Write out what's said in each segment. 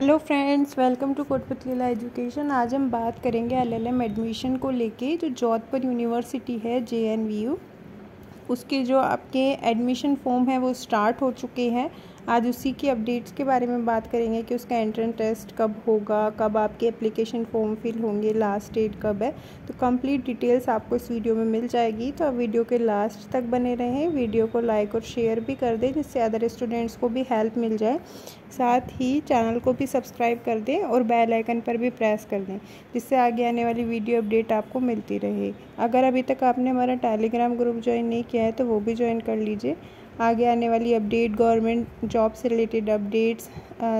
Hello friends welcome to कोटपतलीला education आज हम बात करेंगे एलएलएम एडमिशन को लेके, जो जोधपुर यूनिवर्सिटी है जेएनवीयू उसके जो आपके एडमिशन फॉर्म है, वो स्टार्ट हो चुके हैं। आज उसी की अपडेट्स के बारे में बात करेंगे कि उसका एंट्रेंस टेस्ट कब होगा, कब आपके एप्लीकेशन फॉर्म फिल होंगे लास्ट डेट कब है। तो कंप्लीट डिटेल्स आपको इस वीडियो में मिल जाएगी। तो आप वीडियो के लास्ट तक बने रहें वीडियो को लाइक और शेयर भी कर दें, जिससे अदर स्टूडेंट्स को भी हेल्प मिल जाए। साथ ही चैनल को भी सब्सक्राइब कर दें और बेल आइकन पर भी प्रेस कर दें, जिससे आगे आने वाली वीडियो अपडेट आपको मिलती रहे। अगर अभी तक आपने हमारा टेलीग्राम ग्रुप ज्वाइन नहीं किया है तो वो भी ज्वाइन कर लीजिए। आगे आने वाली अपडेट, गवर्नमेंट जॉब से रिलेटेड अपडेट्स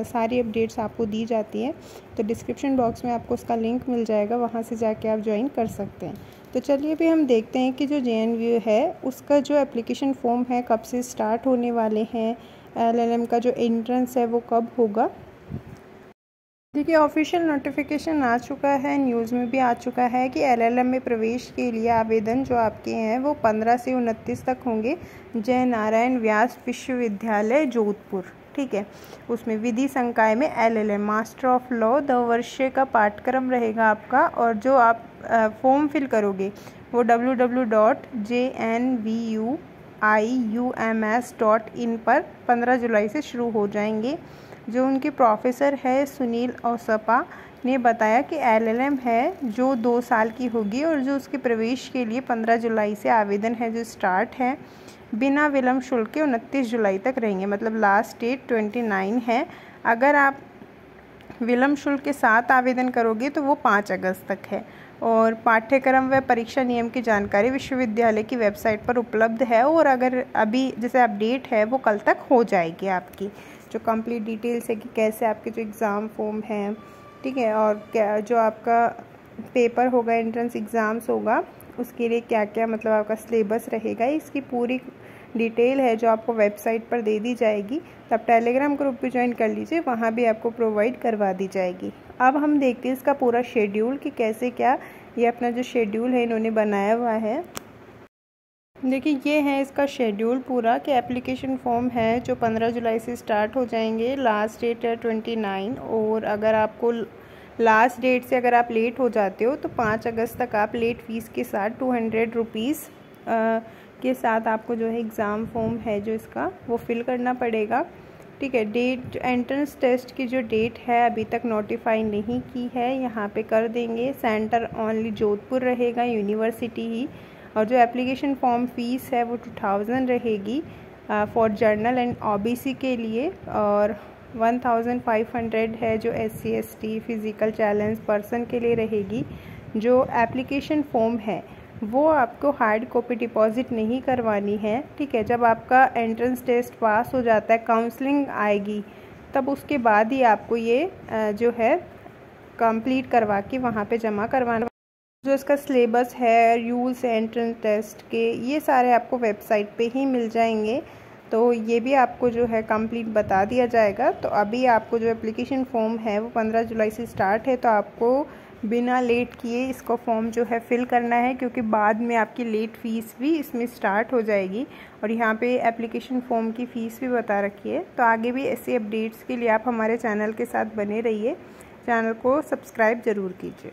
सारी अपडेट्स आपको दी जाती हैं। तो डिस्क्रिप्शन बॉक्स में आपको उसका लिंक मिल जाएगा, वहाँ से जाके आप ज्वाइन कर सकते हैं। तो चलिए भी हम देखते हैं कि जो जेएनयू है, उसका जो एप्लीकेशन फॉर्म है, कब से स्टार्ट होने वाले हैं एलएलएम का जो एंट्रेंस है, वो कब होगा? देखिए ऑफिशियल नोटिफिकेशन आ चुका है न्यूज़ में भी आ चुका है कि एलएलएम में प्रवेश के लिए आवेदन जो आपके हैं, वो 15 से उनतीस तक होंगे। जय नारायण व्यास विश्वविद्यालय, जोधपुर। ठीक है? उसमें विधि संकाय में एलएलएम मास्टर ऑफ़ लॉ दो वर्ष का पाठ्यक्रम रहेगा आपका और जो आप फॉर्म फिल करोगे, वो W W dot J N V U I U M S dot in पर पंद्रह जुलाई से शुरू हो जाएँगे। जो उनके प्रोफेसर है सुनील ओसपा ने बताया कि एलएलएम है जो दो साल की होगी और जो उसके प्रवेश के लिए पंद्रह जुलाई से आवेदन है, जो स्टार्ट है, बिना विलम्ब शुल्क के उनतीस जुलाई तक रहेंगे। मतलब लास्ट डेट ट्वेंटी नाइन है। अगर आप विलम्ब शुल्क के साथ आवेदन करोगे तो वो पाँच अगस्त तक है। और पाठ्यक्रम व परीक्षा नियम की जानकारी विश्वविद्यालय की वेबसाइट पर उपलब्ध है और अगर अभी जैसे अपडेट है, वो कल तक हो जाएगी आपकी। जो कंप्लीट डिटेल्स है कि कैसे आपके जो एग्ज़ाम फॉर्म हैं, ठीक है, और क्या जो आपका पेपर होगा एंट्रेंस एग्ज़ाम्स होगा, उसके लिए क्या क्या मतलब आपका सिलेबस रहेगा, इसकी पूरी डिटेल है जो आपको वेबसाइट पर दे दी जाएगी। तो आप टेलीग्राम ग्रुप भी ज्वाइन कर लीजिए, वहाँ भी आपको प्रोवाइड करवा दी जाएगी। अब हम देखते हैं इसका पूरा शेड्यूल कि कैसे क्या ये अपना जो शेड्यूल है इन्होंने बनाया हुआ है। देखिए, ये है इसका शेड्यूल पूरा कि एप्लीकेशन फॉर्म है जो 15 जुलाई से स्टार्ट हो जाएँगे लास्ट डेट है 29 और अगर आपको लास्ट डेट से अगर आप लेट हो जाते हो तो 5 अगस्त तक आप लेट फ़ीस के साथ टू हंड्रेड रुपीज़ के साथ आपको जो है एग्ज़ाम फॉर्म है जो इसका, वो फिल करना पड़ेगा। ठीक है डेट एंट्रेंस टेस्ट की जो डेट है अभी तक नोटिफाई नहीं की है, यहाँ पे कर देंगे। सेंटर ओनली जोधपुर रहेगा यूनिवर्सिटी ही। और जो एप्लीकेशन फॉर्म फ़ीस है वो टू थाउज़ेंड रहेगी फॉर जर्नल एंड ओबीसी के लिए और वन थाउज़ेंड फाइव हंड्रेड है जो S C S T physical challenge person के लिए रहेगी, जो एप्लीकेशन फॉर्म है, वो आपको हार्ड कॉपी डिपॉजिट नहीं करवानी है, ठीक है? जब आपका एंट्रेंस टेस्ट पास हो जाता है काउंसलिंग आएगी, तब उसके बाद ही आपको ये जो है कंप्लीट करवा के वहाँ पे जमा करवाना जो इसका सिलेबस है, रूल्स एंट्रेंस टेस्ट के, ये सारे आपको वेबसाइट पे ही मिल जाएँगे। तो ये भी आपको जो है कंप्लीट बता दिया जाएगा। तो अभी आपको जो एप्लीकेशन फॉर्म है, वो पंद्रह जुलाई से स्टार्ट है तो आपको बिना लेट किए इसको फॉर्म जो है फिल करना है, क्योंकि बाद में आपकी लेट फ़ीस भी इसमें स्टार्ट हो जाएगी। और यहाँ पे एप्लीकेशन फॉर्म की फ़ीस भी बता रखी है। तो आगे भी ऐसे अपडेट्स के लिए आप हमारे चैनल के साथ बने रहिए। चैनल को सब्सक्राइब ज़रूर कीजिए।